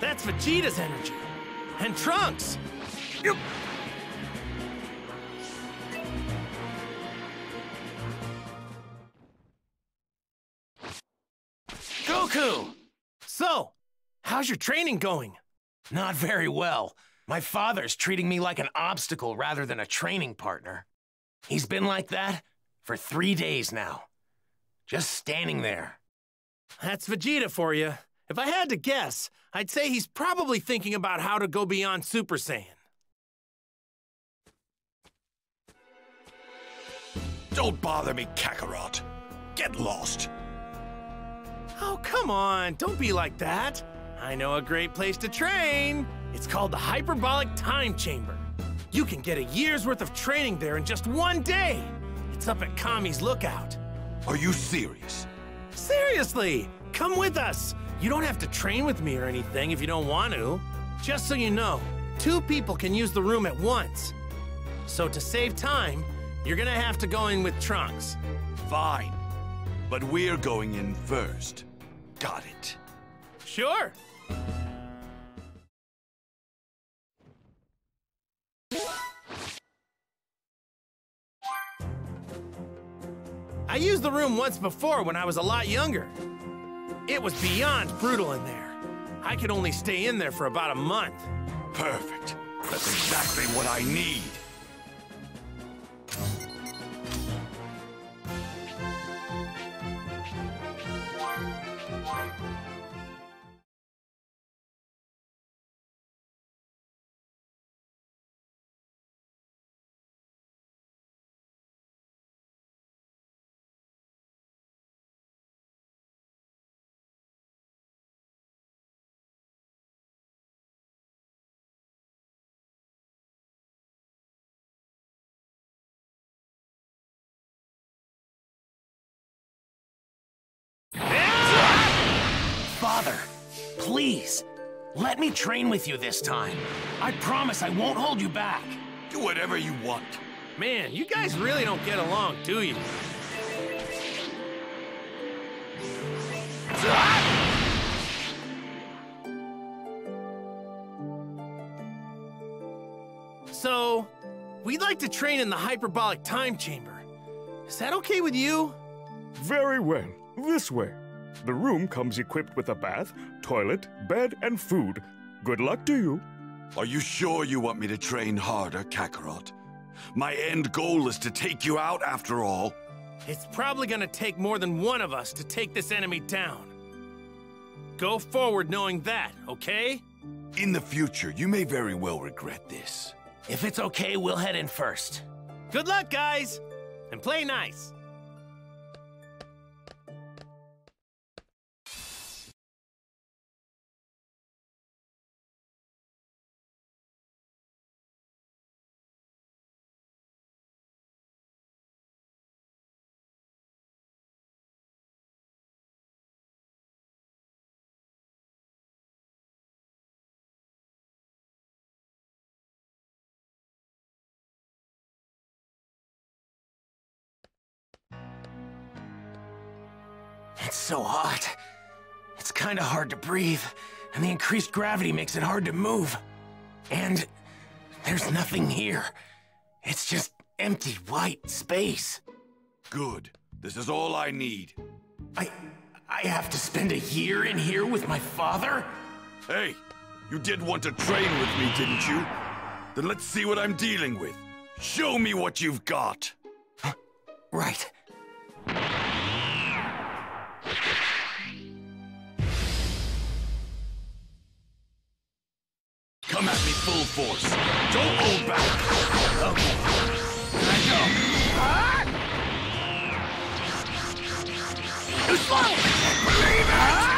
That's Vegeta's energy. And Trunks. Yep. Goku! So, how's your training going? Not very well. My father's treating me like an obstacle rather than a training partner. He's been like that for three days now. Just standing there. That's Vegeta for you. If I had to guess, I'd say he's probably thinking about how to go beyond Super Saiyan. Don't bother me, Kakarot. Get lost. Oh, come on. Don't be like that. I know a great place to train. It's called the Hyperbolic Time Chamber. You can get a year's worth of training there in just one day. It's up at Kami's Lookout. Are you serious? Seriously, come with us. You don't have to train with me or anything if you don't want to. Just so you know, two people can use the room at once. So to save time, you're gonna have to go in with Trunks. Fine. But we're going in first. Got it. Sure. I used the room once before when I was a lot younger. It was beyond brutal in there. I could only stay in there for about a month. Perfect. That's exactly what I need. Please, let me train with you this time. I promise I won't hold you back. Do whatever you want. Man, you guys really don't get along, do you? So, we'd like to train in the hyperbolic time chamber. Is that okay with you? Very well. This way. The room comes equipped with a bath, toilet, bed, and food. Good luck to you. Are you sure you want me to train harder, Kakarot? My end goal is to take you out after all. It's probably gonna take more than one of us to take this enemy down. Go forward knowing that, okay? In the future, you may very well regret this. If it's okay, we'll head in first. Good luck, guys! And play nice! So hot. It's kinda hard to breathe, and the increased gravity makes it hard to move. And there's nothing here. It's just empty white space. Good. This is all I need. I I have to spend a year in here with my father? Hey, you did want to train with me, didn't you? Then let's see what I'm dealing with. Show me what you've got. Right. Come at me full force. Don't hold back. Okay. I go. Too slow! Believe it!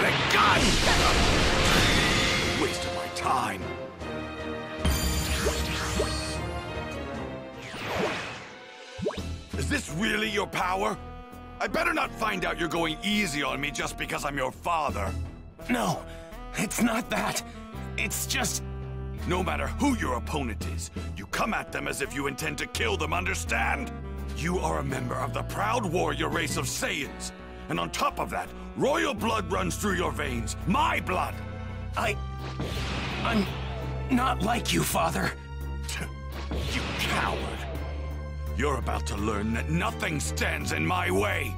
Got a gun! Waste of my time. Is this really your power? I better not find out you're going easy on me just because I'm your father. No, it's not that. It's just. No matter who your opponent is, you come at them as if you intend to kill them, understand? You are a member of the proud warrior race of Saiyans. And on top of that, royal blood runs through your veins. My blood! I. I'm not like you, Father. You coward! You're about to learn that nothing stands in my way.